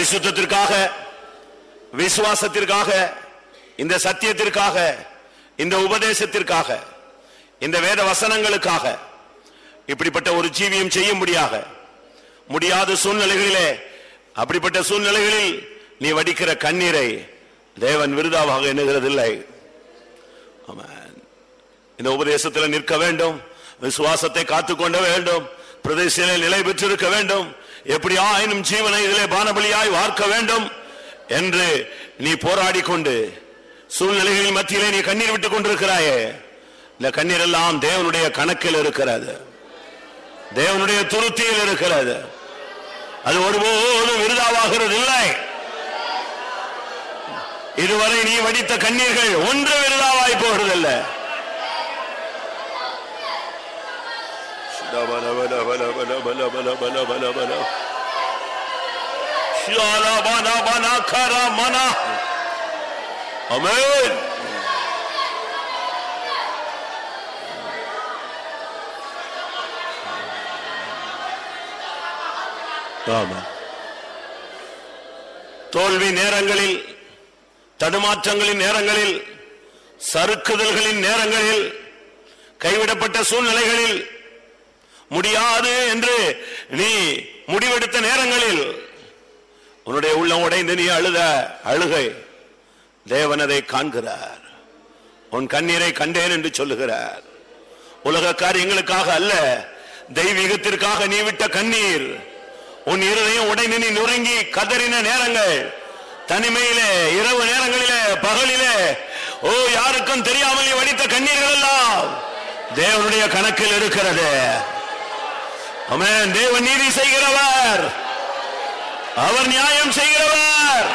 பரிசுத்திற்காக விசுவாசத்திற்காக இந்த சத்தியத்திற்காக இந்த உபதேசத்திற்காக இந்த வேத வசனங்களுக்காக இப்படிப்பட்ட ஒரு ஜீவியம் செய்ய முடியாத முடியாத சூழ்நிலைகளிலே அப்படிப்பட்ட சூழ்நிலைகளில் நீ வடிக்கிற கண்ணீரை தேவன் விருதாவாக எண்ணுகிறதில்லை. இந்த உபதேசத்தில் நிற்க வேண்டும் விசுவாசத்தை காத்துக்கொண்ட வேண்டும் பிரதேசங்களில் நிலை பெற்றிருக்க வேண்டும் எப்படி ஆயினும் ஜீவனை இதிலே பானபலியாய் வார்க்க வேண்டும் என்று நீ போராடி கொண்டு சூழ்நிலைகளின் மத்தியிலே நீ கண்ணீர் விட்டுக் கொண்டிருக்கிறாயே. இந்த கண்ணீர் எல்லாம் தேவனுடைய கணக்கில் இருக்கிறது. தேவனுடைய துருத்தியில் இருக்கிறது. அது ஒருபோதும் விருதாவாகிறது இல்லை இதுவரை நீ வடித்த கண்ணீர்கள் ஒன்று விருதாவாய் போகிறதில்லை. bala bala bala bala bala bala bala Şala bana bana kara mana Amen தோல்வி நேரங்களில் தடுமாற்றங்களின் நேரங்களில் சறுக்குதல்களின் நேரங்களில் கைவிடப்பட்ட சூழ்நிலைகளில் முடியாது என்று நீ முடிவெடுத்த நேரங்களில் உன்னுடைய உள்ளம் உடைந்து நீ அழுத அழுகை தேவனதை காண்கிறார். உன் கண்ணீரை கண்டேன் என்று சொல்லுகிறார். உலக காரியங்களுக்காக அல்ல தெய்வீகத்திற்காக நீ விட்ட கண்ணீர். உன் இருதயம் உடைந்து நீ நுறுங்கி கதறின நேரங்கள் தனிமையிலே இரவு நேரங்களிலே பகலிலே ஓ யாருக்கும் தெரியாமல் வடித்த கண்ணீர்கள் எல்லாம் தேவனுடைய கணக்கில் இருக்கிறது. ஆமென் தேவன் நீதி செய்கிறவர் அவர் நியாயம் செய்கிறவர்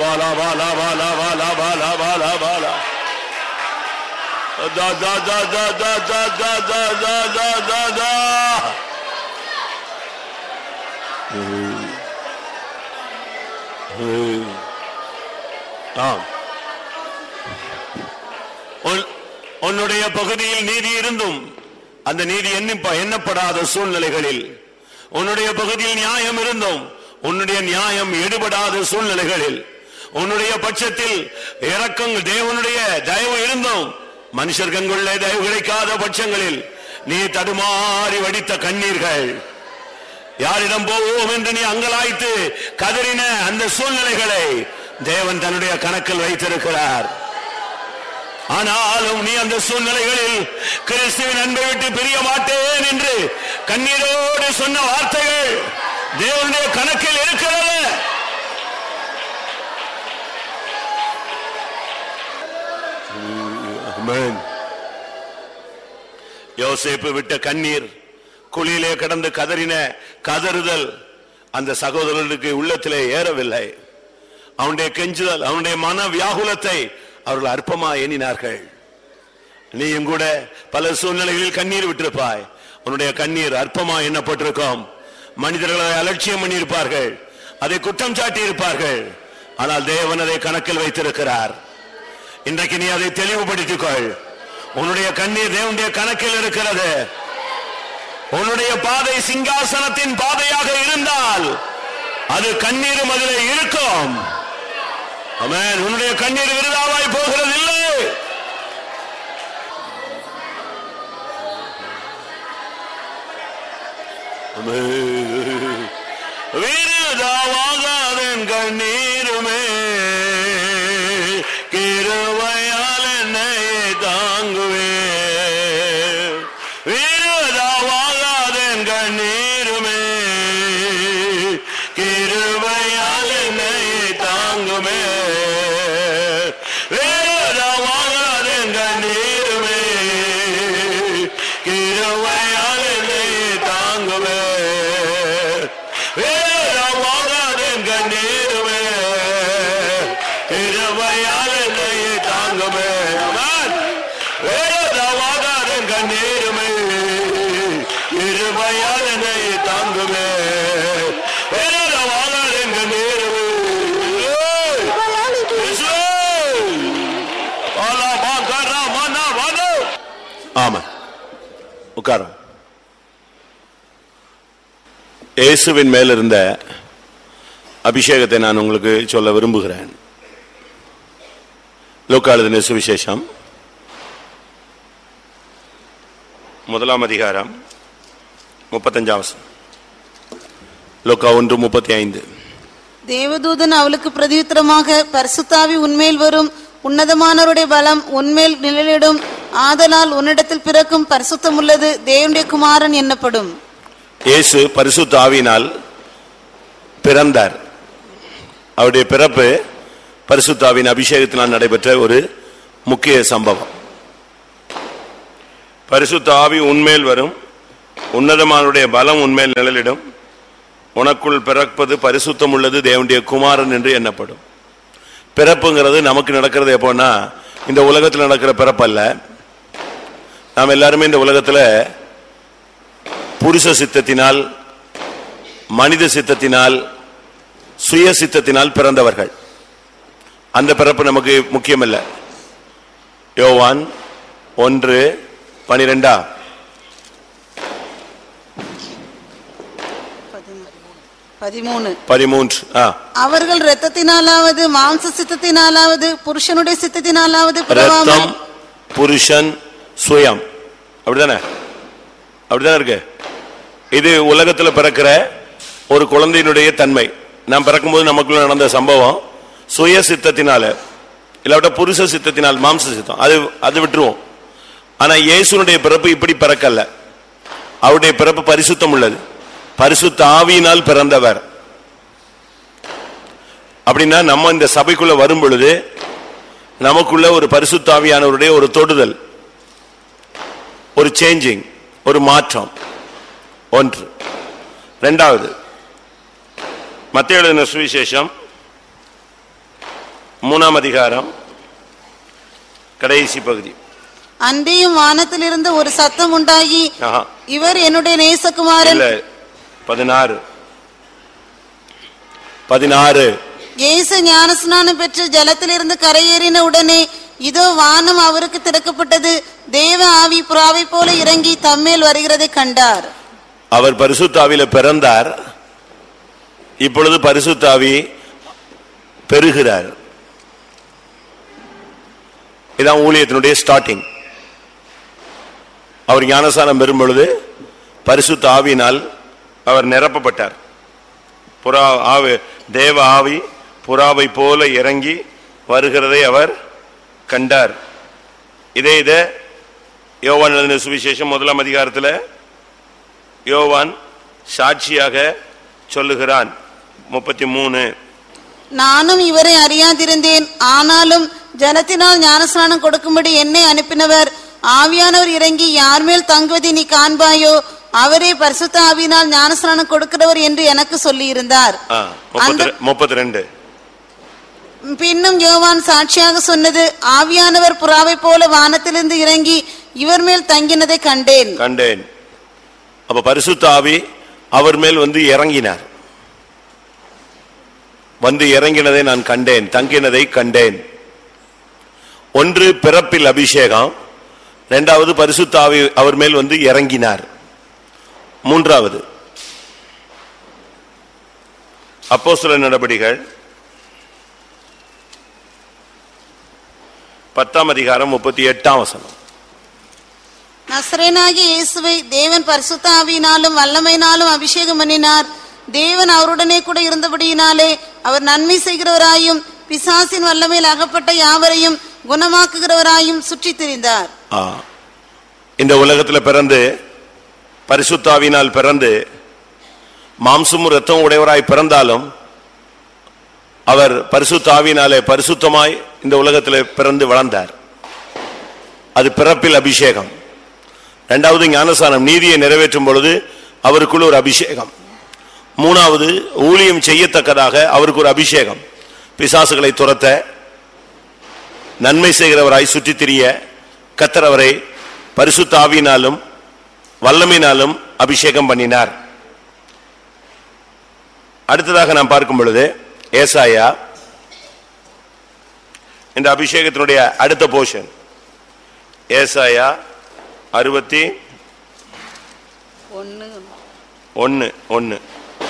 Bala Bala Bala Bala Bala Bala Bala da da da da da da da da da da da da ஆம் உன்- உன்னுடைய பகுதியில் நீதி இருந்தும் அந்த நீதி எண்ணப்படாத சூழ்நிலைகளில் உன்னுடைய பகுதியில் நியாயம் இருந்தும் உன்னுடைய நியாயம் எடுபடாத சூழ்நிலைகளில் உன்னுடைய பட்சத்தில் இறக்கம் தேவனுடைய தயவு இருந்தும் மனுஷர் கண்குள்ளே தயவு கிடைக்காத பட்சங்களில் நீ தடுமாறி வடித்த கண்ணீர்கள். யாரிடம் போவோம் என்று நீ அங்கலாய்த்து கதறின அந்த சூழ்நிலைகளை தேவன் தன்னுடைய கணக்கில் வைத்திருக்கிறார். ஆனாலும் நீ அந்த சூழ்நிலைகளில் கிறிஸ்துவின் அன்பை விட்டு பிரிய மாட்டேன் என்று கண்ணீரோடு சொன்ன வார்த்தைகள் தேவனுடைய கணக்கில் இருக்கிறது. யோசேப்பு விட்ட கண்ணீர் குழியிலே கடந்து கதறின கதறுதல் அந்த சகோதரர்களுக்கு உள்ளத்திலே ஏறவில்லை. அவனுடைய கெஞ்சுதல் அவனுடைய மன வியாகுலத்தை அவர்கள் அற்பமா எண்ணினார்கள். நீயும் கூட பல சூழ்நிலைகளில் கண்ணீர் விட்டிருப்பாய். உன்னுடைய கண்ணீர் அற்பமா எண்ணப்பட்டிருக்கும். மனிதர்களை அலட்சியம் பண்ணியிருப்பார்கள். அதை குற்றம் சாட்டி இருப்பார்கள் ஆனால் தேவன் அதை கணக்கில் வைத்திருக்கிறார். இன்றைக்கு நீ அதை தெளிவுபடுத்திக்கொள். உன்னுடைய கண்ணீர் தேவனுடைய கணக்கில் இருக்கிறது. உன்னுடைய பாதை சிங்காசனத்தின் பாதையாக இருந்தால் அது கண்ணீரும் அதில் இருக்கும். ஆமென். உன்னுடைய கண்ணீர் விருதாவாய் போகிறது இல்லை விருதாவாகாதன் கண்ணீர் கிருவையால் என்னை தாங்குவே விருதாவாகாதன் கண்ணீருமே கிருவையால் என்னை தாங்குமே விருதாவாகாதன் கண்ணீருமே கிருவையால் என்னை தாங்குமே வேறவாகாதன் கண்ணீருமே இருவையால் என்னை தாங்குமே ஆமென். வேறவாகாதன் கண்ணீருமே இருவையால் என்னை தாங்குமே வேறவாகாதன் கண்ணீருமே இயேசுவே! ஆலா மாகரா மனா வனோ. ஆமா உட்காரும் இயேசுவின் மேல் இருந்த அபிஷேகத்தை நான் உங்களுக்கு சொல்ல விரும்புகிறேன். லோக்காளுதின சுவிசேஷம். முதலாம் அதிகாரம் முப்பத்தஞ்சாம் லோக்கா ஒன்று முப்பத்தி ஐந்து. தேவதூதன் அவளுக்கு பிரதியுத்தரமாக பரிசுத்தாவி உன்மேல் வரும் உன்னதமானவருடைய பலம் உன்மேல் நிழலிடும். ஆதலால் உன்னிடத்தில் பிறக்கும் பரிசுத்தம் உள்ளது தேவனுடைய குமாரன் என்னப்படும். இயேசு பரிசுத்த ஆவினால் பிறந்தார். அவருடைய பிறப்பு பரிசுத்தாவின் அபிஷேகத்தினால் நடைபெற்ற ஒரு முக்கிய சம்பவம். பரிசுத்த ஆவி உன்மேல் வரும். உன்னதமானுடைய பலம் உன்மேல் நிழலிடும். உனக்குள் பிறப்பது பரிசுத்தம் உள்ளது தேவனுடைய குமாரன் என்று எண்ணப்படும். பிறப்புங்கிறது நமக்கு நடக்கிறது எப்போன்னா இந்த உலகத்தில் நடக்கிற பிறப்பல்ல. நாம் எல்லாருமே இந்த உலகத்தில் புருஷ சித்தத்தினால் மனித சித்தத்தினால் சுய சித்தத்தினால் பிறந்தவர்கள். அந்த பிறப்பு நமக்கு முக்கியமல்ல. யோவான் ஒன்று பனிரெண்டா? பதிமூணு. பதிமூன்று அவர்கள் இரத்தத்தினாலாவது மாம்ச சித்தத்தினாலாவது புருஷனுடைய சித்தத்தினாலாவது ரத்தம் புருஷன் சுயம். அப்படிதானே? அப்படிதானே இருக்கு? இது உலகத்துல பிறக்கிற ஒரு குழந்தையினுடைய தன்மை. நாம் பிறக்கும்போது நமக்குள்ள நடந்த சம்பவம் சுய சித்தத்தினால இல்லாவிட்ட புருஷ சித்தத்தினால் மாம்ச சித்தம். அது அது விட்டுருவோம். ஆனா இயேசுனுடைய பிறப்பு இப்படி பிறக்கல்ல. அவருடைய பிறப்பு பரிசுத்தம் உள்ளது. பரிசுத்த ஆவியினால் பிறந்தவர். அப்படின்னா நம்ம இந்த சபைக்குள்ள வரும் பொழுது நமக்குள்ள ஒரு பரிசுத்தாவியானவருடைய ஒரு தொடுதல் ஒரு சேஞ்சிங் ஒரு மாற்றம். ஒன்று. இரண்டாவது மத்திய எழுதின சுவிசேஷம் மூணாம் அதிகாரம் கடைசி பகுதி. அன்றியும் வானத்திலிருந்து ஒரு சத்தம் உண்டாகி இவர் என்னுடைய நேசகுமாரன். பதினாறு. பதினாறு. இயேசு ஞானஸ்நானம் பெற்று ஜலத்திலிருந்து கரையேறின உடனே இதோ வானம் அவருக்கு திறக்கப்பட்டது. தேவ ஆவி புறாவை போல இறங்கி தம்மேல் வருகிறதை கண்டார். அவர் பரிசுத்தாவில பிறந்தார். இப்பொழுது பரிசுத்தாவி பெறுகிறார். இதான் ஊழியத்தினுடைய ஸ்டார்டிங் அவர் ஞானசானம் பெறும் பொழுது பரிசுத்த ஆவியினால் அவர் நிரப்பப்பட்டார். புறா ஆவி தேவ ஆவி புறாவை போல இறங்கி வருகிறதை அவர் கண்டார். இதே இதை யோவான் சுவிசேஷம் முதலாம் அதிகாரத்தில் யோவான் சாட்சியாக சொல்லுகிறான். முப்பத்தி மூணு நானும் இவரை அறியாதிருந்தேன். ஆனாலும் ஜனத்தினால் ஞானஸ்நானம் கொடுக்கும்படி என்னை அனுப்பினவர். ஆவியானவர் இறங்கி யார் மேல் தங்குவதை நீ காண்பாயோ? அவரே பரிசுத்த ஆவியினால் ஞானஸ்நானம் கொடுக்கிறவர் என்று எனக்கு சொல்லியிருந்தார். ஆ, முப்பத்தி ரெண்டு. பின்னும் யோவான் சாட்சியாக சொன்னது ஆவியானவர் புறாவை போல வானத்திலிருந்து இறங்கி இவர் மேல் தங்கினதை கண்டேன். கண்டேன். அப்ப பரிசுத்த ஆவி அவர் மேல் வந்து இறங்கினார். வந்து இறங்கினதை நான் கண்டேன் தங்கினதை கண்டேன். ஒன்று பிறப்பில் அபிஷேகம். இரண்டாவது பரிசுத்த ஆவி அவர் மேல் வந்து இறங்கினார். மூன்றாவது. அப்போஸ்தல நடபடிகள். பத்தாம் அதிகாரம் முப்பத்தி எட்டாம் வசனம். நசரேனாகிய இயேசுவை தேவன் பரிசுத்த ஆவியினாலும் வல்லமையினாலும் அபிஷேகம் பண்ணினார். தேவன் அவருடனே கூட இருந்தபடியினாலே அவர் நன்மை செய்கிறவராயும் பிசாசின் வல்லமையில் அகப்பட்ட யாவரையும் குணமாக்குகிறவராயும் சுற்றித் திரிந்தார். இந்த உலகத்துல பிறந்து பரிசுத்தாவினால் பிறந்து மாம்சமும் ரத்தம் உடையவராய் பிறந்தாலும் அவர் பரிசுத்தாவினாலே பரிசுத்தமாய் இந்த உலகத்தில் பிறந்து வளர்ந்தார். அது பிறப்பில் அபிஷேகம். ரெண்டாவது ஞானசானம் நீதியை நிறைவேற்றும் பொழுது அவருக்குள்ள ஒரு அபிஷேகம். மூணாவது ஊழியம் செய்யத்தக்கதாக அவருக்கு ஒரு அபிஷேகம். பிசாசுகளை துரத்த நன்மை செய்கிறவராய் சுற்றித் திரிய கத்தர் பரிசுத்தாவினாலும் வல்லமையினாலும் அபிஷேகம் பண்ணினார். அடுத்ததாக நாம் பார்க்கும் பொழுது ஏசாயா இந்த அபிஷேகத்தினுடைய அடுத்த போர்ஷன். ஏசாயா அறுபத்தி ஒன்னு. ஒன்னு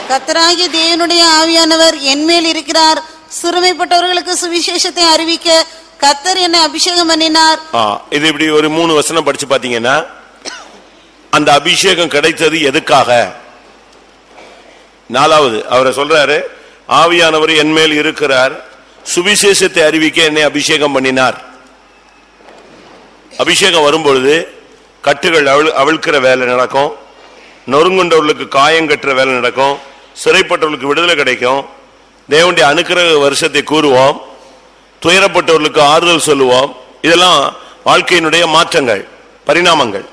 கத்தராகிய தேவனுடைய ஆவியானவர் என்மேல் இருக்கிறார். சிறுமைப்பட்டவர்களுக்கு சுவிசேஷத்தை அறிவிக்க கத்தர் என்னை அபிஷேகம் பண்ணினார். ஆ, இது இப்படி ஒரு மூணு வசனம் படிச்சு பாத்தீங்கன்னா அந்த அபிஷேகம் கிடைத்தது எதுக்காக? நாலாவது அவரை சொல்றாரு ஆவியானவர் என்மேல் இருக்கிறார் சுவிசேஷத்தை அறிவிக்க என்னை அபிஷேகம் பண்ணினார். அபிஷேகம் வரும்பொழுது கட்டுகள் அவள் அவிழ்க்கிற வேலை நடக்கும் நொறுங்குண்டவர்களுக்கு காயம் கட்டுற வேலை நடக்கும் சிறைப்பட்டவர்களுக்கு விடுதலை கிடைக்கும் தேவனுடைய அனுக்கிரக வருஷத்தை கூறுவோம் துயரப்பட்டவர்களுக்கு ஆறுதல் சொல்லுவோம் இதெல்லாம் வாழ்க்கையினுடைய மாற்றங்கள் பரிணாமங்கள்.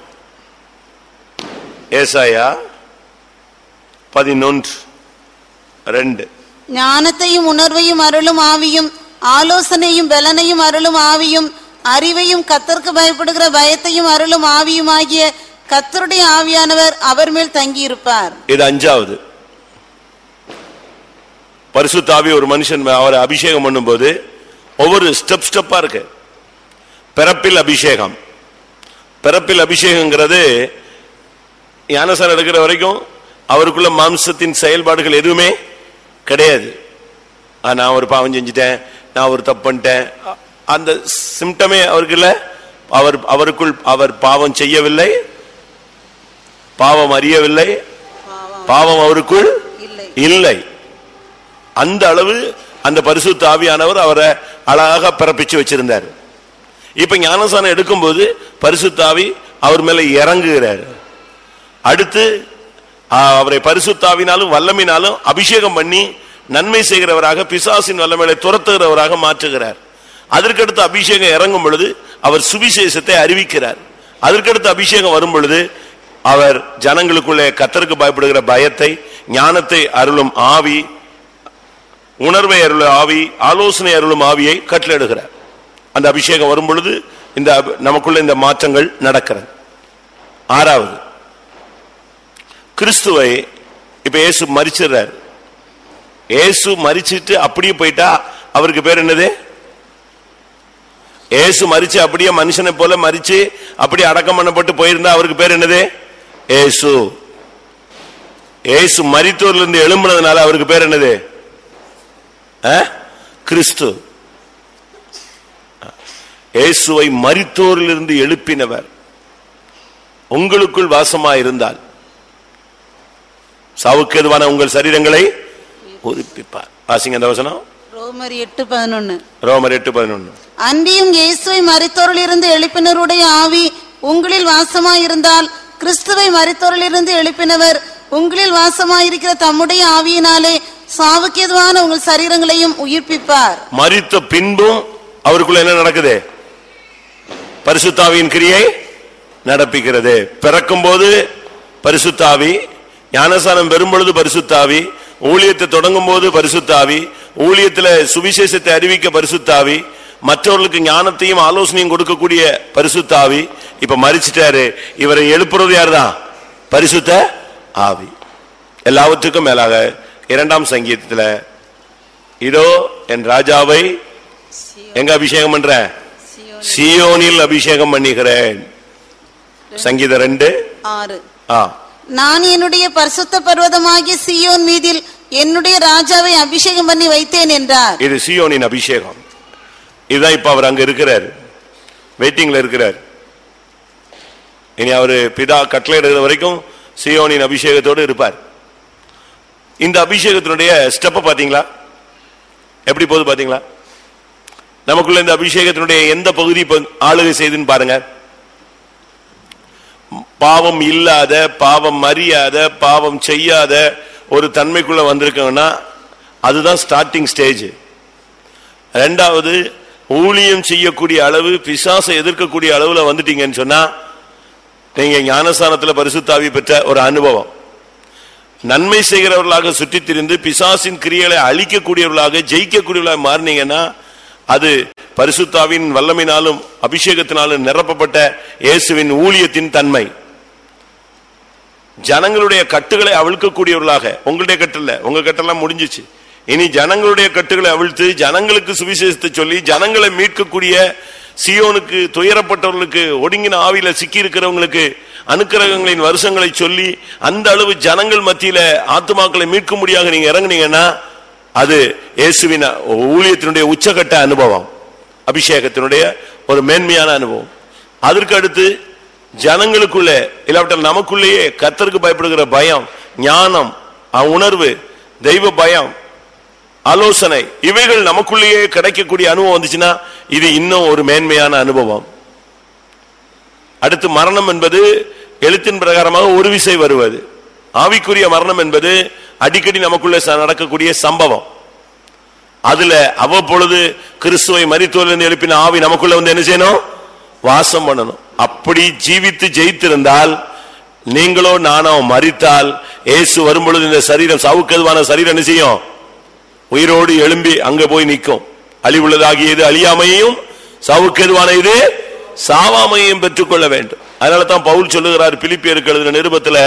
ஏசாயா பதினொன்று ரெண்டு. ஞானத்தையும் உணர்வையும் அருளும் ஆவியும் ஆலோசனையும் பலனையும் அருளும் ஆவியும் அறிவையும் கத்தருக்கு பயப்படுகிற பயத்தையும் அருளும் ஆவியுமாகிய கத்தருடைய ஆவியானவர் அவர் மேல் தங்கியிருப்பார். இது அஞ்சாவது. பரிசுத்தாவி ஒரு மனுஷன் அவரை அபிஷேகம் பண்ணும்போது ஒவ்வொரு ஸ்டெப் ஸ்டெப்பா இருக்கு. பிறப்பில் அபிஷேகம். பிறப்பில் அபிஷேகங்கிறது ஞானசாரம் எடுக்கிற வரைக்கும் அவருக்குள்ள மாம்சத்தின் செயல்பாடுகள் எதுவுமே கிடையாது. நான் ஒரு பாவம் செஞ்சுட்டேன் நான் ஒரு தப்பு பண்ணிட்டேன். அந்த சிம்டமே அவருக்கு அவர் அவருக்குள் அவர் பாவம் செய்யவில்லை பாவம் அறியவில்லை பாவம் அவருக்குள் இல்லை. அந்த அளவு அந்த பரிசுத்த ஆவியானவர் அவரை அழகாக பிறப்பிச்சு வச்சிருந்தார். இப்ப ஞானசானம் எடுக்கும்போது பரிசுத்தாவி அவர் மேல இறங்குகிறார். அடுத்து அவரை பரிசுத்தாவினாலும் வல்லமினாலும் அபிஷேகம் பண்ணி நன்மை செய்கிறவராக பிசாசின் வல்லமையை துரத்துகிறவராக மாற்றுகிறார். அதற்கடுத்து அபிஷேகம் இறங்கும் பொழுது அவர் சுவிசேஷத்தை அறிவிக்கிறார். அதற்கடுத்து அபிஷேகம் வரும் பொழுது அவர் ஜனங்களுக்குள்ளே கத்தருக்கு பயப்படுகிற பயத்தை ஞானத்தை அருளும் ஆவி உணர்வை அருளும் ஆவி ஆலோசனை அருளும் ஆவியை கட்டளிடுகிறார் அந்த அபிஷேகம் வரும் பொழுது இந்த நமக்குள்ள இந்த மாற்றங்கள் நடக்கிறது. ஆறாவது கிறிஸ்துவை இப்ப இயேசு மரிச்சிடுறார் இயேசு மரிச்சிட்டு அப்படியே போயிட்டா அவருக்கு பேர் என்னது? இயேசு மறிச்சு அப்படியே மனுஷனை போல மறிச்சு அப்படியே அடக்கம் பண்ணப்பட்டு போயிருந்தா அவருக்கு பேர் என்னது? இயேசு. இயேசு மரித்தோர்ல இருந்து எழும்புனதுனால அவருக்கு பேர் என்னது? ஆ? கிறிஸ்து. இயேசுவை மரித்தோரிலிருந்து எழுப்பினவர். உங்களுக்குள் வாசமா இருந்தால் சாவுக்கு எதுவான உங்கள் சரீரங்களை? உயிர்ப்பிப்பார் வாசிங்க அந்த வசனம். ரோமர் எட்டு பதினொன்னு. ரோமர் எட்டு பதினொன்னு. அன்றியும் இயேசுவை மரித்தோரிலிருந்து எழுப்பினருடைய ஆவி உங்களில் வாசமாயிருந்தால் கிறிஸ்துவை மரித்தோரிலிருந்து எழுப்பினவர் உங்களில் வாசமாயிருக்கிற தம்முடைய ஆவியினாலே சாவுக்கேதுவான உங்கள் சரீரங்களையும் உயிர்ப்பிப்பார். மரித்த பின்பும் அவருக்குள்ள என்ன நடக்குது? பரிசுத்தாவியின் கிரியை நடப்பிக்கிறது. பிறக்கும் போது பரிசுத்தாவி ஞானசானம் பெறும் பொழுது பரிசுத்தாவி ஊழியத்தை தொடங்கும் போது பரிசுத்தாவி ஊழியத்துல சுவிசேஷத்தை அறிவிக்க பரிசுத்தாவி மற்றவர்களுக்கு ஞானத்தையும் ஆலோசனையும் கொடுக்கக்கூடிய பரிசுத்தாவி இப்ப மறிச்சிட்டாரு. இவரை எழுப்புறது யாருதான் பரிசுத்த ஆவி. எல்லாவற்றுக்கும் மேலாக இரண்டாம் சங்கீதத்துல இதோ என் ராஜாவை எங்க அபிஷேகம் பண்ற? சியோனில் அபிஷேகம் பண்ணுகிறேன் சங்கீதம் ரெண்டு. ஆறு. ஆ. நான் என்னுடைய பரிசுத்த பர்வதமாகிய சியோன் மீதில் என்னுடைய ராஜாவை அபிஷேகம் பண்ணி வைத்தேன் என்றார். இது சியோனின் அபிஷேகம். இதுதான் இப்ப அவர் அங்க இருக்கிறார். வெயிட்டிங்ல இருக்கிறார். இனி அவரு பிதா கட்டளையிடுகிற வரைக்கும் சியோனின் அபிஷேகத்தோடு இருப்பார். இந்த அபிஷேகத்தினுடைய ஸ்டெப்பை பார்த்தீங்களா? எப்படி போகுது பார்த்தீங்களா? நமக்குள்ள இந்த அபிஷேகத்தினுடைய எந்த பகுதி ஆளுகை செய்துன்னு பாருங்க. பாவம் இல்லாத பாவம் அறியாத பாவம் செய்யாத ஒரு தன்மைக்குள்ள வந்திருக்கோம்னா அதுதான் ஸ்டார்டிங் ஸ்டேஜ் ரெண்டாவது ஊழியம் செய்யக்கூடிய அளவு பிசாசை எதிர்க்கக்கூடிய அளவில் வந்துட்டீங்கன்னு சொன்னா நீங்க ஞானஸ்தானத்தில் பரிசுத்தாவி பெற்ற ஒரு அனுபவம். நன்மை செய்கிறவர்களாக சுற்றித் திரிந்து பிசாசின் கிரியைகளை அழிக்கக்கூடியவர்களாக ஜெயிக்கக்கூடியவர்களாக மாறினீங்கன்னா அது பரிசுத்தாவின் வல்லமையினாலும் அபிஷேகத்தினாலும் நிரப்பப்பட்ட இயேசுவின் ஊழியத்தின் தன்மை. ஜனங்களுடைய கட்டுகளை அவிழ்க்கக்கூடியவர்களாக உங்களுடைய கட்டில் உங்க கட்டெல்லாம் முடிஞ்சிச்சு. இனி ஜனங்களுடைய கட்டுகளை அவிழ்த்து ஜனங்களுக்கு சுவிசேஷத்தை சொல்லி ஜனங்களை மீட்கக்கூடிய சியோனுக்கு துயரப்பட்டவர்களுக்கு ஒடுங்கின ஆவியில சிக்கி இருக்கிறவங்களுக்கு அனுக்கிரகங்களின் வருஷங்களை சொல்லி அந்த அளவு ஜனங்கள் மத்தியில ஆத்துமாக்களை மீட்க முடியாத நீங்க இறங்குனீங்கன்னா அது இயேசுவின் ஊழியத்தினுடைய உச்சகட்ட அனுபவம் அபிஷேகத்தினுடைய ஒரு மேன்மையான அனுபவம். அதற்கு அடுத்து ஜனங்களுக்குள்ளே இல்லாவிட்டால் நமக்குள்ளேயே கத்தருக்கு பயப்படுகிற பயம் ஞானம் உணர்வு தெய்வ பயம் ஆலோசனை இவைகள் நமக்குள்ளேயே கிடைக்கக்கூடிய அனுபவம் வந்துச்சுன்னா இது இன்னும் ஒரு மேன்மையான அனுபவம். அடுத்து மரணம் என்பது எழுத்தின் பிரகாரமாக ஒரு விசை வருவது. ஆவிக்குரிய மரணம் என்பது அடிக்கடி நமக்குள்ள ச- நடக்கக்கூடிய சம்பவம். அதுல அவ்வப்பொழுது கிறிஸ்துவை மறித்தோல் எழுப்பின ஆவி நமக்குள்ள வந்து என்ன செய்யணும்? வாசம் பண்ணணும். அப்படி ஜீவித்து ஜெயித்திருந்தால் நீங்களோ நானோ மறித்தால் இயேசு வரும்பொழுது இந்த சரீரம் சவுக்கதுவான சரீரம் என்ன செய்யும்? உயிரோடு எழும்பி அங்க போய் நிற்கும். அழிவுள்ளதாகியது அழியாமையும் சவுக்கதுவான இது சாவாமையும் பெற்றுக்கொள்ள வேண்டும். அதனால தான் பவுல் சொல்லுகிறார் பிலிப்பியருக்கு எழுதின நிருபத்துல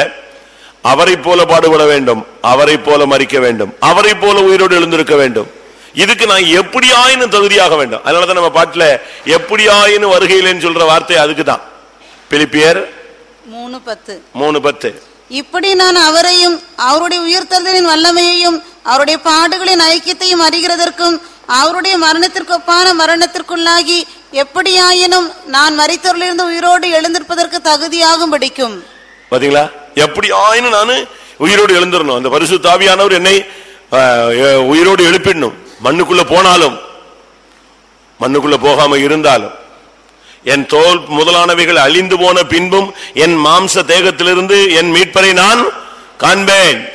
அவரை போல பாடுபட வேண்டும் அவரை போல மறிக்க வேண்டும் அவரை போல உயிரோடு எழுந்திருக்க வேண்டும். இதுக்கு நான் எப்படி ஆயினும் தகுதியாக வேண்டும். அதனால தான் நம்ம பாட்டுல எப்படி ஆயினும் வருகையிலேன்னு சொல்ற வார்த்தை அதுக்கு தான் பிலிப்பியர் மூணு பத்து. மூணு பத்து. இப்படி நான் அவரையும் அவருடைய உயிர்த்தலின் வல்லமையையும் அவருடைய பாடுகளின் ஐக்கியத்தையும் அறிகிறதற்கும் அவருடைய மரணத்திற்கு ஒப்பான மரணத்திற்குள்ளாகி எப்படியாயினும் நான் மரித்தவர்களிருந்து உயிரோடு எழுந்திருப்பதற்கு தகுதியாகும் படிக்கும் பாத்தீங்களா? எப்படி ஆயினும் நானு உயிரோடு எழுந்திரணும் அந்த பரிசு தாவியானவர் என்னை உயிரோடு எழுப்பிடணும். மண்ணுக்குள்ள போனாலும் மண்ணுக்குள்ள போகாம இருந்தாலும் என் தோல் முதலானவைகள் அழிந்து போன பின்பும் என் மாம்ச தேகத்திலிருந்து என் மீட்பரை நான் காண்பேன்.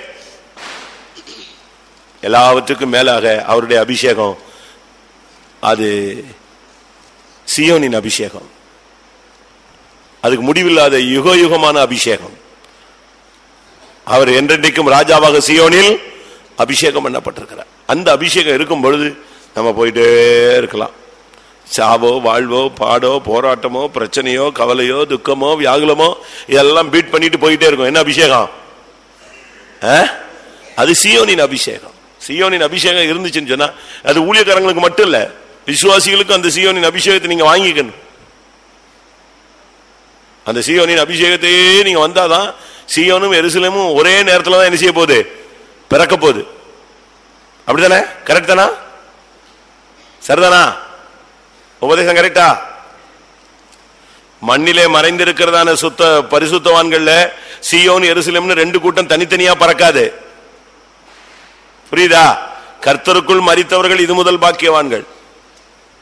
எல்லாவற்றுக்கும் மேலாக அவருடைய அபிஷேகம் அது சியோனின் அபிஷேகம். அதுக்கு முடிவில்லாத யுக யுகமான அபிஷேகம். அவர் என்றென்றைக்கும் ராஜாவாக சியோனில் அபிஷேகம் பண்ணப்பட்டிருக்கிறார். அந்த அபிஷேகம் இருக்கும் பொழுது நம்ம போயிட்டே இருக்கலாம். சாவோ வாழ்வோ பாடோ போராட்டமோ பிரச்சனையோ கவலையோ துக்கமோ வியாகுலமோ இதெல்லாம் பீட் பண்ணிட்டு போயிட்டே இருக்கும். என்ன அபிஷேகம்? ஆ? அது சியோனின் அபிஷேகம். சியோனின் அபிஷேகம் இருந்துச்சுன்னு சொன்னா அது ஊழியக்காரங்களுக்கு மட்டும் இல்ல விசுவாசிகளுக்கும் அந்த சியோனின் அபிஷேகத்தை நீங்க வாங்கிக்கணும். அந்த சியோனின் அபிஷேகத்தையே நீங்க வந்தாதான் சியோனும் எருசலமும் ஒரே நேரத்தில் தான் என்ன செய்ய போகுது? பிறக்க போகுது அப்படிதானே கரெக்ட் தானா? சரிதானா? உபதேசம் கரெக்டா மண்ணிலே மறைந்திருக்கிறதான சுத்த பரிசுத்தவான்கள்ல சியோன் எருசலேம்னு ரெண்டு கூட்டம் தனித்தனியா பறக்காது. புரியுதா? கர்த்தருக்குள் மறித்தவர்கள் இது முதல் பாக்கியவான்கள்.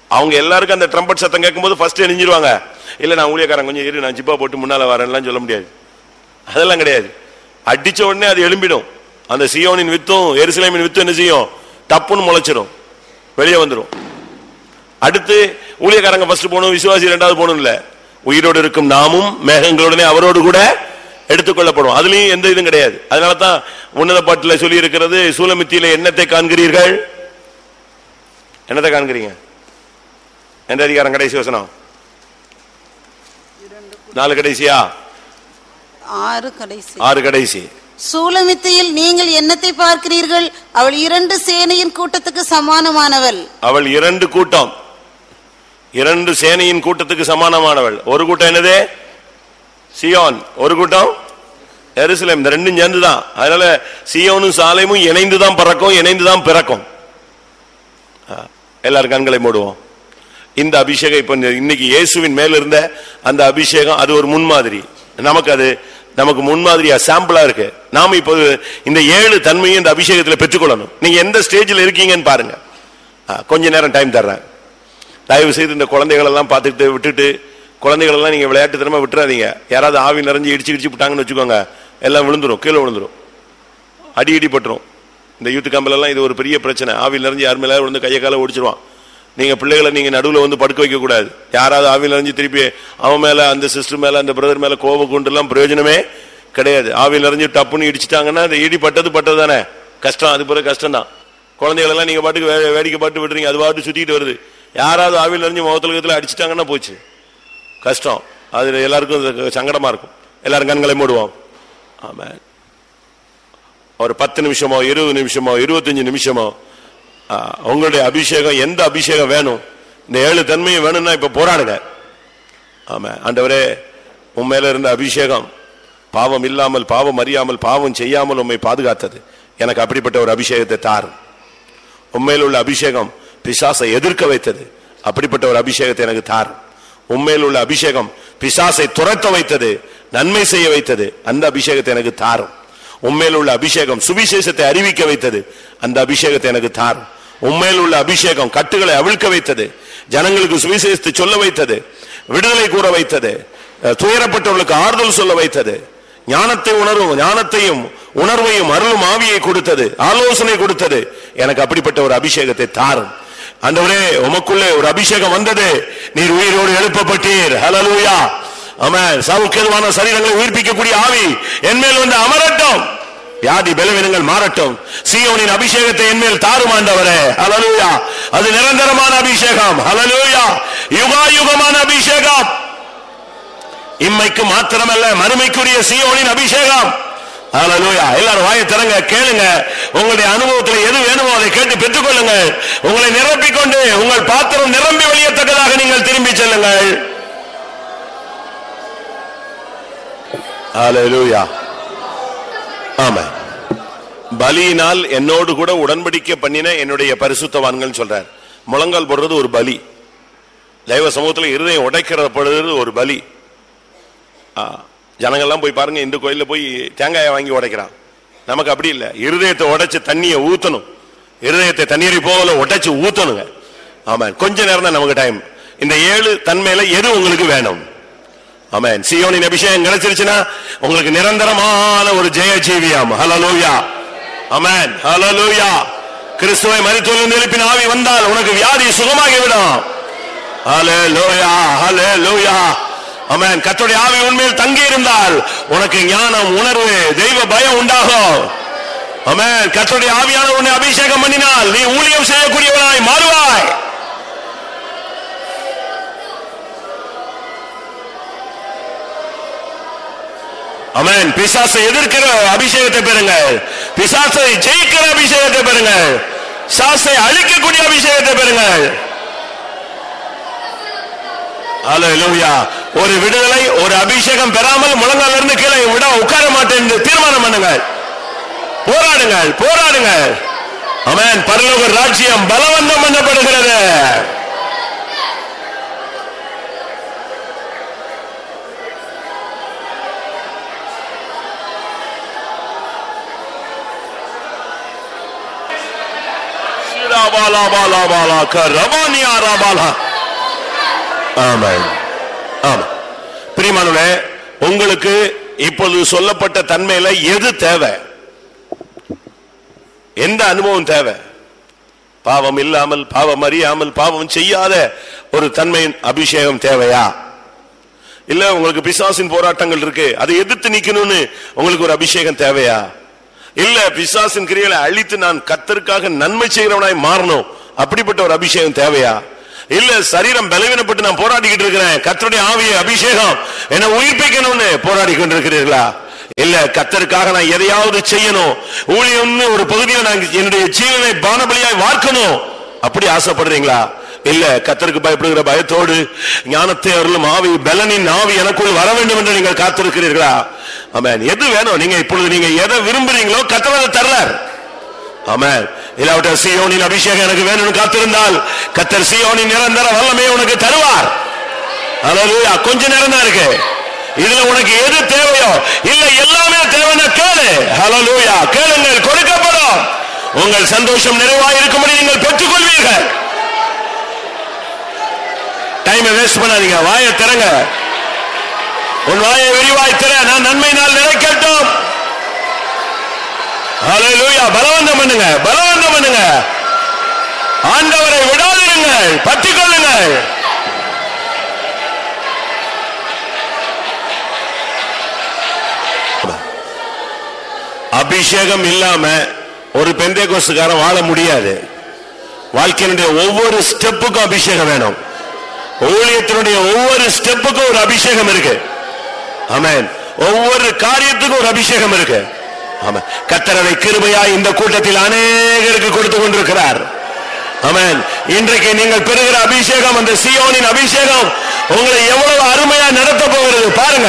அவங்க எல்லாருக்கும் அந்த ட்ரம்பட் சத்தம் கேட்கும்போது ஃபர்ஸ்ட் எரிஞ்சிருவாங்க இல்ல நான் ஊழியக்காரன் கொஞ்சம் ஏறி நான் ஜிப்பா போட்டு முன்னால வரேன்லாம் சொல்ல முடியாது. அதெல்லாம் கிடையாது. அடிச்ச உடனே அது எழும்பிடும். அந்த சியோனின் வித்தும் எருசலேமின் வித்தும் என்ன செய்யும்? டப்புன்னு முளைச்சிடும் வெளியே வந்துடும் அடுத்து ஊழியக்காரங்க ஃபர்ஸ்ட் போகணும் விசுவாசி இரண்டாவது போகணும் இல்ல. உயிரோடு இருக்கும் நாமும் மேகங்களுடனே அவரோடு கூட எடுத்துக்கொள்ளப்படும் அதுலயும் எந்த இதுவும் கிடையாது. அதனால தான் உன்னத பாட்டில் சொல்லி இருக்கிறது சூலமித்தியில என்னத்தை காண்கிறீர்கள்? என்னத்தை காண்கிறீங்க? எந்த அதிகாரம்? கடைசி வசனம். நாலு கடைசியா? ஆறு கடைசி. ஆறு கடைசி. சூலமித்தையில் நீங்கள் என்னத்தை பார்க்கிறீர்கள்? அவள் இரண்டு சேனையின் கூட்டத்துக்கு சமானமானவள். அவள் இரண்டு கூட்டம். இரண்டு சேனையின் கூட்டத்துக்கு சமானமானவள். ஒரு கூட்டம் என்னது? சியோன். ஒரு கூட்டம்? எருசலேம். இந்த ரெண்டும் சேர்ந்து தான் அதனால சியோனும் சாலையும் இணைந்து தான் பறக்கும் இணைந்து தான் பிறக்கும் எல்லாரும் கண்களை மூடுவோம். இந்த அபிஷேகம் இப்ப இன்னைக்கு இயேசுவின் மேல இருந்த அந்த அபிஷேகம் அது ஒரு முன்மாதிரி. நமக்கு அது நமக்கு முன்மாதிரியா சாம்பிளா இருக்கு. நாம இப்போ இந்த ஏழு தன்மையை இந்த அபிஷேகத்தில் பெற்றுக்கொள்ளணும். நீங்க எந்த ஸ்டேஜில் இருக்கீங்கன்னு பாருங்க. கொஞ்ச நேரம் டைம் தர்றேன். தயவு செய்து இந்த குழந்தைகள் எல்லாம் பார்த்துட்டு விட்டுட்டு குழந்தைகள் எல்லாம் நீங்க விளையாட்டு தினமா விட்டுறாதீங்க. யாராவது ஆவி நிறைஞ்சு இடிச்சு இடிச்சு விட்டாங்கன்னு வச்சுக்கோங்க. எல்லாம் விழுந்துரும் கீழே விழுந்துரும். அடி இடி பட்டுரும் இந்த யூத்து கம்பலெல்லாம் இது ஒரு பெரிய பிரச்சனை. ஆவி நிறைஞ்சு யார் மேலே விழுந்து கையை காலை ஒடிச்சிருவான். நீங்க பிள்ளைகளை நீங்க நடுவில் வந்து படுக்க வைக்க கூடாது யாராவது ஆவியில் அறிஞ்சு திருப்பி அவன் மேல அந்த சிஸ்டர் மேல அந்த பிரதர் மேல கோபம் கொண்டு எல்லாம் பிரயோஜனமே கிடையாது. ஆவியில் அறிஞ்சு டப்புன்னு இடிச்சிட்டாங்கன்னா அந்த இடி பட்டது பட்டது தானே. கஷ்டம் அது பிறகு கஷ்டம் தான் குழந்தைகள் எல்லாம் நீங்க பாட்டுக்கு வே- வேடிக்கை பாட்டு விடுறீங்க அது பாட்டு சுத்திட்டு வருது. யாராவது ஆவியில் அறிஞ்சு முகத்துல அடிச்சிட்டாங்கன்னா போச்சு. கஷ்டம். அது எல்லாருக்கும் சங்கடமா இருக்கும். எல்லாரும் கண்களை மூடுவோம். ஆமா ஒரு பத்து நிமிஷமோ இருபது நிமிஷமோ இருபத்தஞ்சு நிமிஷமோ அவங்களுடைய உங்களுடைய அபிஷேகம் எந்த அபிஷேகம் வேணும்? இந்த ஏழு தன்மையும் வேணும்னா இப்போ போராடுங்க. ஆமாம் ஆண்டவரே உன் மேல இருந்த அபிஷேகம் பாவம் இல்லாமல் பாவம் அறியாமல் பாவம் செய்யாமல் உம்மை பாதுகாத்தது. எனக்கு அப்படிப்பட்ட ஒரு அபிஷேகத்தை தாரும். உண்மையில் உள்ள அபிஷேகம் பிசாசை எதிர்க்க வைத்தது. அப்படிப்பட்ட ஒரு அபிஷேகத்தை எனக்கு தார் உண்மையில் உள்ள அபிஷேகம் பிசாசை துரத்த வைத்தது நன்மை செய்ய வைத்தது அந்த அபிஷேகத்தை எனக்கு தாரும். உண்மையில் உள்ள அபிஷேகம் சுவிசேஷத்தை அறிவிக்க வைத்தது அந்த அபிஷேகத்தை எனக்கு தாரும். உண்மையில் உள்ள அபிஷேகம் கட்டுகளை அவிழ்க்க வைத்தது ஜனங்களுக்கு சுவிசேஷத்தை சொல்ல வைத்தது விடுதலை கூற வைத்தது துயரப்பட்டவர்களுக்கு ஆறுதல் சொல்ல வைத்தது ஞானத்தை உணர்வும் ஞானத்தையும் உணர்வையும் அருளும் ஆவியை கொடுத்தது ஆலோசனை கொடுத்தது. எனக்கு அப்படிப்பட்ட ஒரு அபிஷேகத்தை தாரும். அந்தவரே உமக்குள்ளே ஒரு அபிஷேகம் வந்தது. நீர் உயிரோடு எழுப்பப்பட்டீர். ஹலலூயா ஆமென். சவுக்கியமான சரீரங்களை உயிர்ப்பிக்கக்கூடிய ஆவி என்மேல் வந்து அமரட்டும். வியாதி பலவீனங்கள் மாறட்டும். சீயோனின் அபிஷேகத்தை என்மேல் தாரும் அலலூயா அது நிரந்தரமான அபிஷேகம். அலலூயா யுகா யுகமான அபிஷேகம். இம்மைக்கு மாத்திரமல்ல மறுமைக்குரிய சீயோனின் அபிஷேகம். ஹalleluya எல்லாரும் வாயை திறங்க கேளுங்க. உங்களுடைய அனுபவத்தில் எது வேணுமோ அதை கேட்டு பெற்றுக்கொள்ளுங்க உங்களை நிரப்பிக் கொண்டு உங்கள் பாத்திரம் நிரம்பி வழியத்தக்கதாக நீங்கள் திரும்பி செல்லுங்கள். அலலூயா ஆமா. பலியினால் என்னோடு கூட உடன்படிக்கை பண்ணின என்னுடைய பரிசுத்தவான்கள் சொல்றார். முழங்கால் போடுறது ஒரு பலி. தெய்வ சமூகத்தில் இருதயம் உடைக்கிறப்படுறது ஒரு பலி. ஆ, ஜனங்கள்லாம் போய் பாருங்க இந்த கோயிலில் போய் தேங்காயை வாங்கி உடைக்கிறான். நமக்கு அப்படி இல்லை. இருதயத்தை உடைச்சு தண்ணியை ஊத்தணும். இருதயத்தை தண்ணீரை போகல உடைச்சு ஊத்தணுங்க. ஆமா கொஞ்ச நேரம் தான் நமக்கு டைம் இந்த ஏழு தன்மையில எது உங்களுக்கு வேணும்? ஆமென். சியோனின் அபிஷேகம் கிடைச்சிருச்சுன்னா உங்களுக்கு நிரந்தரமான ஒரு ஜெய ஜீவியம் ஹalleluya. ஆமென். ஹalleluya. கிறிஸ்துவை மருத்துவம் எழுப்பின ஆவி வந்தால் உனக்கு வியாதி சுகமாகி லோயா ஹalleluya. ஹalleluya. ஆமென். கர்த்தருடைய ஆவி உண்மையில் தங்கி இருந்தால் உனக்கு ஞானம் உணர்வு தெய்வ பயம் உண்டாகும். ஆமென். கர்த்தருடைய ஆவியான உன்னை அபிஷேகம் பண்ணினால் நீ ஊழியம் செய்யக்கூடியவனாய் மாறுவாய். அமேன் பிசாசை எதிர்க்கிற அபிஷேகத்தை பெறுங்கள். பிசாசை ஜெயிக்கிற அபிஷேகத்தை பெறுங்கள். சாசை அழிக்கக்கூடிய அபிஷேகத்தை பெறுங்கள். ஒரு விடுதலை ஒரு அபிஷேகம் பெறாமல் முழங்கால இருந்து கீழே விட உட்கார மாட்டேன் தீர்மானம் பண்ணுங்கள். போராடுங்கள் போராடுங்கள். அமேன் பரலோக ராஜ்யம் பலவந்தம் பண்ணப்படுகிறது. சிராபாலா பாலா பாலா கரபானியா ராபாலா ஆமா பிரியமானவர்களே உங்களுக்கு இப்பொழுது சொல்லப்பட்ட தன்மையில எது தேவை? எந்த அனுபவம் தேவை? பாவம் இல்லாமல் பாவம் அறியாமல் பாவம் செய்யாத ஒரு தன்மையின் அபிஷேகம் தேவையா? இல்ல உங்களுக்கு பிசாசின் போராட்டங்கள் இருக்கு அதை எதிர்த்து நிக்கணும்னு உங்களுக்கு ஒரு அபிஷேகம் தேவையா? இல்ல பிசாசின் கிரியைகளை அழித்து நான் கத்தருக்காக நன்மை செய்கிறவனாய் மாறணும். அப்படிப்பட்ட ஒரு அபிஷேகம் தேவையா? இல்ல சரீரம் பலவீனப்பட்டு நான் போராடிக்கிட்டு இருக்கிறேன். கத்தருடைய ஆவிய அபிஷேகம். என்ன உயிர்ப்பிக்கணும்னு போராடி கொண்டிருக்கிறீர்களா? இல்ல கத்தருக்காக நான் எதையாவது செய்யணும். ஊழியம்னு ஒரு பகுதியை நான் என்னுடைய ஜீவனை பானபலியாய் வார்க்கணும். அப்படி ஆசைப்படுறீங்களா? இல்ல கத்தருக்கு பயப்படுகிற பயத்தோடு ஞானத்தை அருளும் ஆவி பலனின் ஆவி எனக்குள் வர வேண்டும் என்று நீங்கள் காத்திருக்கிறீர்களா? ஆமென். எது வேணும்? நீங்க இப்பொழுது நீங்க எதை விரும்புறீங்களோ கத்தவரை தர்றார். ஆமென். இல்லாவிட்ட சியோனின் அபிஷேகம் எனக்கு வேணும்னு காத்திருந்தால் கத்தர் சியோனின் நிரந்தர வல்லமே உனக்கு தருவார். அதாவது கொஞ்ச நேரம் தான் இருக்கு. இதுல உனக்கு எது தேவையோ? இல்ல எல்லாமே தேவைன்னா கேளு. ஹலலூயா கேளுங்கள். கொடுக்கப்படும். உங்கள் சந்தோஷம் நிறைவாய் இருக்கும்படி நீங்கள் பெற்றுக்கொள்வீர்கள். டைமை வேஸ்ட் பண்ணாதீங்க. வாயை திறங்க. உன் வாயை விரிவாய் நான் நன்மை நாள் நிறைக்கட்டும் பலவந்தம் பண்ணுங்க பலவந்தம் பண்ணுங்க. ஆண்டவரை விடாதிருங்கள் பற்றிக் கொள்ளுங்கள் அபிஷேகம் இல்லாம ஒரு பெந்தேகோஸ்துக்காரன் வாழ முடியாது. வாழ்க்கையினுடைய ஒவ்வொரு ஸ்டெப்புக்கும் அபிஷேகம் வேணும். ஊழியத்தினுடைய ஒவ்வொரு ஸ்டெப்புக்கும் ஒரு அபிஷேகம் இருக்கு. ஆமென். ஒவ்வொரு காரியத்துக்கும் ஒரு அபிஷேகம் இருக்கு. ஆமென். கத்தரவை கிருபையா இந்த கூட்டத்தில் அநேகருக்கு கொடுத்து கொண்டிருக்கிறார். ஆமென். இன்றைக்கு நீங்கள் பெறுகிற அபிஷேகம் அந்த சியோனின் அபிஷேகம் உங்களை எவ்வளவு அருமையா நடத்த போகிறது பாருங்க.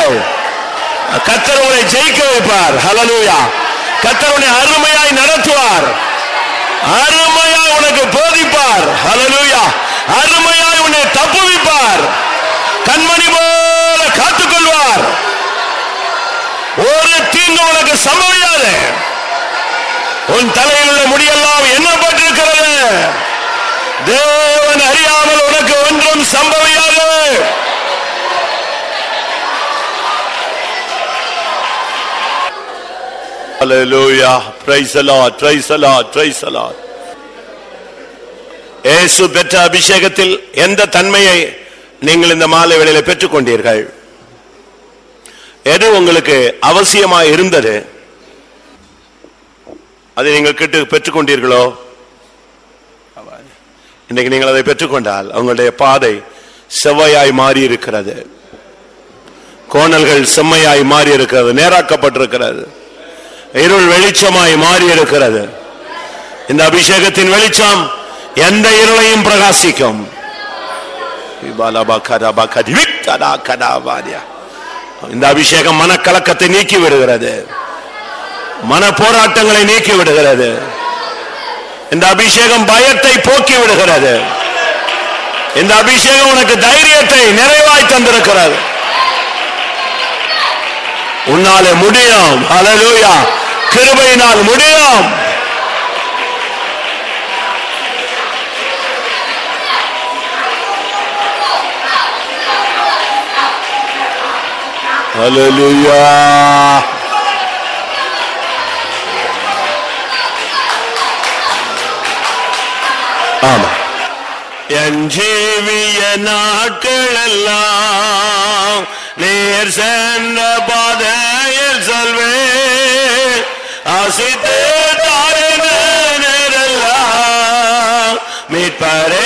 கத்தர் உங்களை ஜெயிக்க வைப்பார். ஹலலூயா கத்தர் அருமையாய் நடத்துவார். அருமையாய் உனக்கு போதிப்பார். ஹலலூயா அருமையாய் உன்னை தப்புவிப்பார். கண்மணி போல போல காத்துக் கொள்வார் ஒரு தீங்கு உனக்கு சம்பவியாது உன் தலையில் உள்ள முடியெல்லாம் எண்ணப்பட்டிருக்கிறது தேவன் அறியாமல் உனக்கு ஒன்றும் சம்பவியாது Hallelujah. Praise the Lord. Praise the Lord. Praise the Lord. இயேசு பெற்ற அபிஷேகத்தில் எந்த தன்மையை நீங்கள் இந்த மாலை வேளையில பெற்றுக் கொண்டீர்கள் எது உங்களுக்கு அவசியமா இருந்தது? அதை நீங்கள் கேட்டு பெற்றுக்கொண்டீர்களோ? இன்னைக்கு நீங்கள் அதை பெற்றுக்கொண்டால் உங்களுடைய பாதை செவ்வையாய் மாறி இருக்கிறது கோணல்கள் செம்மையாய் மாறி இருக்கிறது நேராக்கப்பட்டிருக்கிறது. இருள் வெளிச்சமாய் மாறி இருக்கிறது இந்த அபிஷேகத்தின் வெளிச்சம் எந்த இருளையும் பிரகாசிக்கும். இந்த அபிஷேகம் மனக்கலக்கத்தை நீக்கி விடுகிறது. மன போராட்டங்களை நீக்கி விடுகிறது. இந்த அபிஷேகம் பயத்தை போக்கி விடுகிறது. இந்த அபிஷேகம் உனக்கு தைரியத்தை நிறைவாய் தந்திருக்கிறது. உன்னாலே முடியும். அலலூயா கிருபையினால் முடியும். ஹalleluya ஆமா. என் ஜீவிய நாட்களெல்லாம் நேர் சென்ற பாதையில் செல்வே. ஆசித்து தாரின நேரெல்லாம் மீட்பரே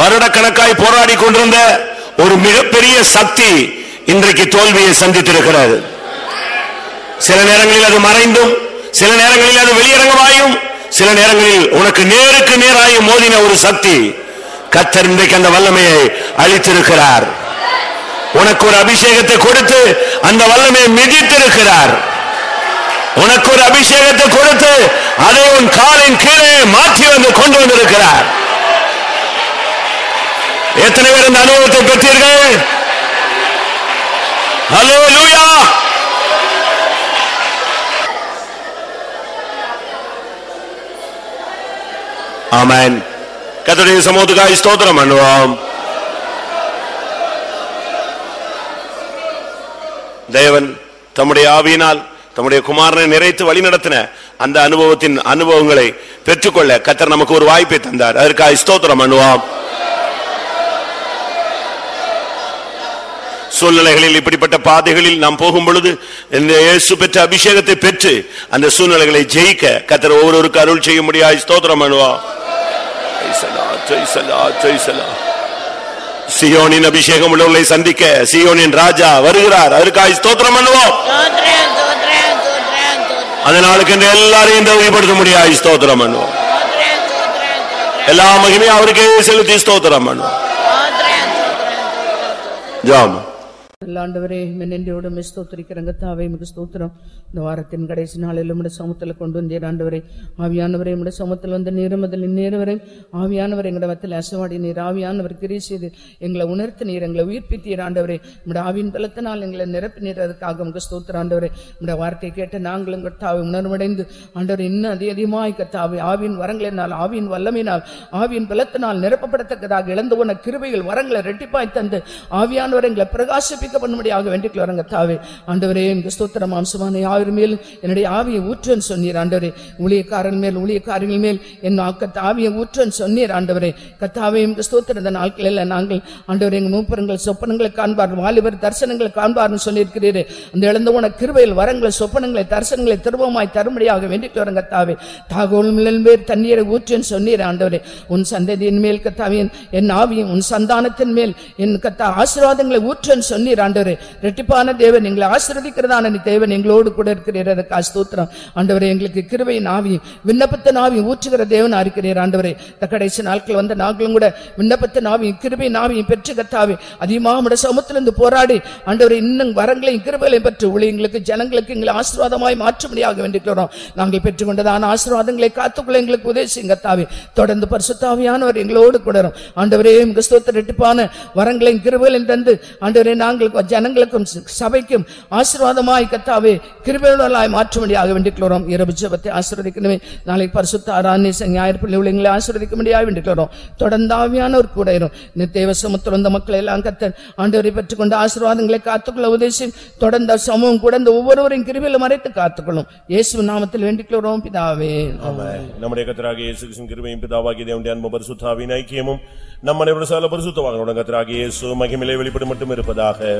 வருடக்கணக்காய் போராடி கொண்டிருந்த ஒரு மிகப்பெரிய சக்தி இன்றைக்கு தோல்வியை சந்தித்திருக்கிறது. சில நேரங்களில் அது மறைந்தும் சில நேரங்களில் அது வெளியரங்கமாயும் சில நேரங்களில் உனக்கு நேருக்கு நேராயும் மோதின ஒரு சக்தி கத்தர் இன்றைக்கு அந்த வல்லமையை அளித்திருக்கிறார். உனக்கு ஒரு அபிஷேகத்தை கொடுத்து அந்த வல்லமையை மிதித்திருக்கிறார். உனக்கு ஒரு அபிஷேகத்தை கொடுத்து அதை உன் காலின் கீழே மாற்றி வந்து கொண்டு வந்திருக்கிறார். எத்தனை பேர் இந்த அனுபவத்தை பெற்றீர்கள்? ஹலோ லூயா ஆமென் கர்த்தருடைய சமூகத்துக்காய் ஸ்தோத்திரம் பண்ணுவோம். தேவன் தம்முடைய ஆவியினால் தம்முடைய குமாரனை நிறைத்து வழிநடத்தின அந்த அனுபவத்தின் அனுபவங்களை பெற்றுக்கொள்ள கத்தர் நமக்கு ஒரு வாய்ப்பை தந்தார். அதற்காக ஸ்தோத்திரம் பண்ணுவோம். சூழ்நிலைகளில் இப்படிப்பட்ட பாதைகளில் நாம் போகும் பொழுது இந்த இயேசு பெற்ற அபிஷேகத்தை பெற்று அந்த சூழ்நிலைகளை ஜெயிக்க கத்தர் ஒவ்வொருவருக்கு அருள் செய்ய முடியாது ஸ்தோத்திரம் ஜெய்சலா. சியோனின் அபிஷேகம் உள்ளவர்களை சந்திக்க சியோனின் ராஜா வருகிறார். அதற்காக ஸ்தோத்திரம் பண்ணுவோம் அந்த நாளுக்கு எல்லாரையும் தகுதிப்படுத்த முடியாது ஸ்தோத்திரம் பண்ணுவோம் எல்லா மகிமையும் அவருக்கே செலுத்தி ஸ்தோத்திரம் பண்ணுவோம் ஜாம். ஆண்டவரே மென்னெண்டியோடு மிஸ் ஸ்தோத்திரிக்கிறங்க தாவே மிக ஸ்தோத்திரம். இந்த வாரத்தின் கடைசி நாளில் உம்முடைய சமூகத்தில் கொண்டு வந்தீர் ஆண்டவரே. ஆவியானவரே உம்முடைய சமூகத்தில் வந்து நேரமதில் நேரவரை ஆவியானவர் எங்களோட வத்தில் அசவாடி நீர் ஆவியானவர் கிரியை செய்து எங்களை உணர்த்து நீர் எங்களை உயிர்ப்பித்தீர் ஆண்டவரே. நம்முடைய ஆவியின் பலத்தினால் எங்களை நிரப்பினீர். அதுக்காக மிக ஸ்தோத்திர ஆண்டவரே. நம்முடைய வார்த்தையை கேட்டு நாங்களும் கத்தாவை உணர்வடைந்து ஆண்டவர் இன்னும் அதிக அதிகமாக கத்தாவை ஆவியின் வரங்களினால் ஆவியின் வல்லமையினால் ஆவியின் பலத்தினால் நிரப்பப்படத்தக்கதாக இழந்து போன கிருபைகள் வரங்களை ரெட்டிப்பாய் தந்து ஆவியானவர் எங்களை பிரகாசிப்பிக்க பண்ணும்படியாக வேண்டிக்கல வரங்க தாவே ஆண்டவரே இந்த ஸ்தோத்திர மாம்சமான யாவர் மேல் என்னுடைய ஆவியை ஊற்றுன்னு சொன்னீர் ஆண்டவரே. ஊழியக்காரன் மேல் ஊழியக்காரர்கள் மேல் என் ஆக்கத்த ஆவியை ஊற்றுன்னு சொன்னீர் ஆண்டவரே. கத்தாவே இந்த ஸ்தோத்திர இந்த நாட்களில் நாங்கள் ஆண்டவரே எங்கள் மூப்பரங்கள் சொப்பனங்களை காண்பார் வாலிபர் தரிசனங்களை காண்பார்னு சொல்லியிருக்கிறீரே. அந்த இழந்த உன கிருவையில் வரங்களை சொப்பனங்களை தரிசனங்களை திருபமாய் தரும்படியாக வேண்டிக் வரங்க தாவே தாகோல் மேல் தண்ணீரை ஊற்றுன்னு சொன்னீர் ஆண்டவரே. உன் சந்ததியின் மேல் கத்தாவின் என் ஆவியும் உன் சந்தானத்தின் மேல் என் கத்தா ஆசீர்வாதங்களை ஊற்றுன்னு சொன்னீர் ஆண்டவரே ரெட்டிப்பான தேவன் எங்களை ஆசிரதிக்கிறதான நீ தேவன் எங்களோடு கூட இருக்கிறீர் அதுக்கு ஸ்தோத்திரம். ஆண்டவரே எங்களுக்கு கிருவையின் ஆவியும் விண்ணப்பத்தின் ஆவியும் ஊற்றுகிற தேவன் இருக்கிறீர் ஆண்டவரே. இந்த கடைசி நாட்கள் வந்த நாங்களும் கூட விண்ணப்பத்தின் ஆவியும் கிருபையின் ஆவியும் பெற்று கத்தாவே. அதிகமாக நம்முடைய சமத்திலிருந்து போராடி ஆண்டவரே இன்னும் வரங்களையும் கிருபைகளையும் பெற்று ஊழியங்களுக்கு ஜனங்களுக்கு எங்களை ஆசீர்வாதமாய் மாற்றும்படியாக வேண்டிக்கிறோம். நாங்கள் பெற்றுக்கொண்டதான ஆசீர்வாதங்களை காத்துக்குள்ள எங்களுக்கு உதவி கத்தாவே. தொடர்ந்து பரிசுத்தாவியானவர் எங்களோடு கூடறோம் ஆண்டவரே எங்கள் ஸ்தோத்திர ரெட்டிப்பான வரங்களையும் கிருபைகளையும் தந்து ஆண்டவரே நாங்கள் ஜனங்களுக்கும் சபைக்கும் ஆசீர்வாதமாய் கத்தாவே கிருபைகளாய் மாற்றும்படியாக வேண்டிக்கிறோம் இரவு ஜபத்தை ஆசீர்வதிக்கணுமே. நாளைக்கு பரிசுத்த ஆராணி ஞாயிறு பிள்ளை ஊழியங்களை ஆசீர்வதிக்கும்படியாக வேண்டிக்கிறோம் தொடர்ந்து ஆவியானவர் கூட இரும். இந்த தேவ சமுத்திரம் இந்த மக்களை எல்லாம் கத்த ஆண்டவரை பெற்றுக்கொண்டு ஆசீர்வாதங்களை காத்துக்கொள்ள உதவி. தொடர்ந்த சமூகம் கூட இந்த ஒவ்வொருவரையும் கிருபையில மறைத்து காத்துக்கொள்ளும். இயேசு நாமத்தில் வேண்டிக்கிறோம் பிதாவே. நம்முடைய கத்தராக இயேசு கிறிஸ்துவின் கிருபையும் பிதாவாகிய தேவனுடைய அன்பு பரிசுத்தாவின் ஐக்கியமும் நம்முடைய விவசாய பரிசுத்தவாங்க கத்தராகிய இயேசு மகிமிலே வெளிப்படும் மட்டும் இருப்பதாக